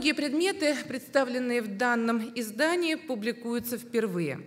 Многие предметы, представленные в данном издании, публикуются впервые.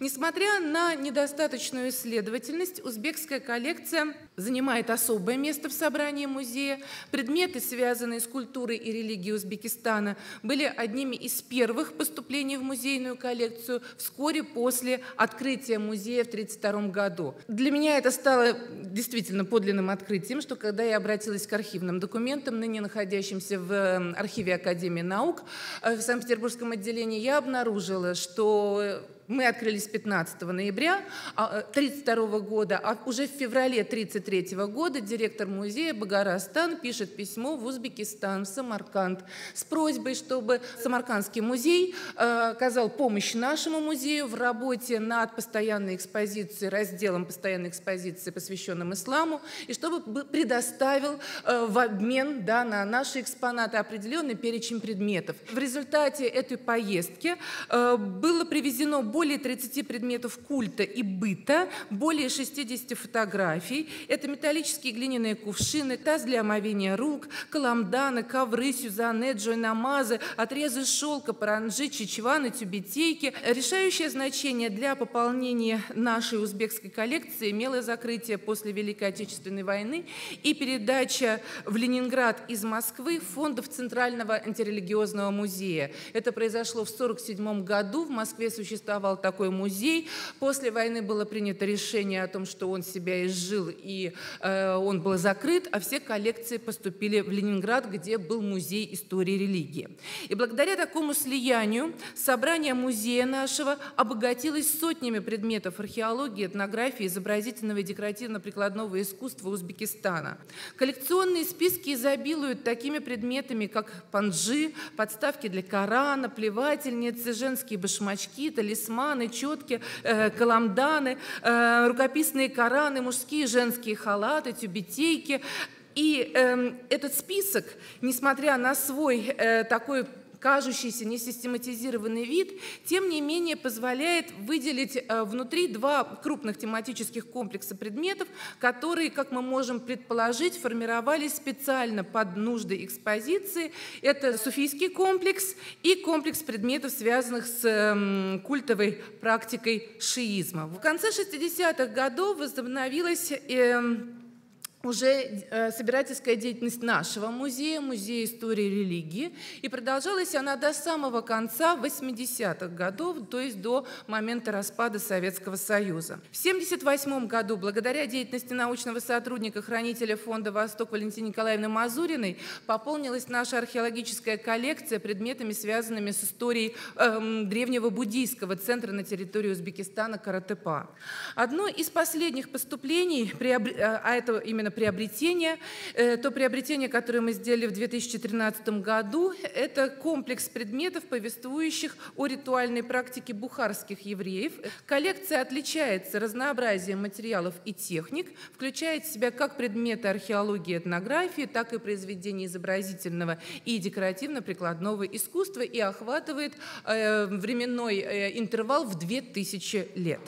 Несмотря на недостаточную исследовательность, узбекская коллекция занимает особое место в собрании музея. Предметы, связанные с культурой и религией Узбекистана, были одними из первых поступлений в музейную коллекцию вскоре после открытия музея в 1932 году. Для меня это стало действительно подлинным открытием, что когда я обратилась к архивным документам, ныне находящимся в эм, архиве Академии наук э, в Санкт-Петербургском отделении, я обнаружила, что мы открылись 15 ноября 1932 э, года, а уже в феврале 1933 года директор музея Багарастан пишет письмо в Узбекистан, в Самарканд, с просьбой, чтобы Самаркандский музей э, оказал помощь нашему музею в работе над постоянной экспозицией, разделом постоянной экспозиции, посвященным исламу, и чтобы предоставил э, в обмен да, на наши экспонаты определенный перечень предметов. В результате этой поездки было привезено более 30 предметов культа и быта, более 60 фотографий. Это металлические глиняные кувшины, таз для омовения рук, каламданы, ковры, сюзанне, джойнамазы, отрезы шелка, паранджи, чечеваны, тюбетейки. Решающее значение для пополнения нашей узбекской коллекции имело закрытие после Великой Отечественной войны и передача в Ленинград из Москвы фондов Центрального антирелигиозного музея. Это произошло в 1947 году. В Москве существовал существовал такой музей. После войны было принято решение о том, что он себя изжил и э, он был закрыт, а все коллекции поступили в Ленинград, где был музей истории религии. И благодаря такому слиянию собрание музея нашего обогатилось сотнями предметов археологии, этнографии, изобразительного и декоративно-прикладного искусства Узбекистана. Коллекционные списки изобилуют такими предметами, как панджи, подставки для Корана, плевательницы, женские башмачки, талисманы, талисманы, четки, э, каламданы, э, рукописные Кораны, мужские и женские халаты, тюбетейки. И э, этот список, несмотря на свой э, такой кажущийся несистематизированный вид, тем не менее позволяет выделить э, внутри два крупных тематических комплекса предметов, которые, как мы можем предположить, формировались специально под нужды экспозиции. Это суфийский комплекс и комплекс предметов, связанных с эм, культовой практикой шиизма. В конце 60-х годов возобновилась эм, уже э, собирательская деятельность нашего музея, Музея истории и религии, и продолжалась она до самого конца 80-х годов, то есть до момента распада Советского Союза. В 1978 году, благодаря деятельности научного сотрудника, хранителя фонда «Восток» Валентины Николаевны Мазуриной, пополнилась наша археологическая коллекция предметами, связанными с историей эм, древнего буддийского центра на территории Узбекистана Каратепа. Одно из последних поступлений, э, а это именно приобретения. Э, то приобретение, которое мы сделали в 2013 году, это комплекс предметов, повествующих о ритуальной практике бухарских евреев. Коллекция отличается разнообразием материалов и техник, включает в себя как предметы археологии и этнографии, так и произведения изобразительного и декоративно-прикладного искусства и охватывает э, временной э, интервал в 2000 лет.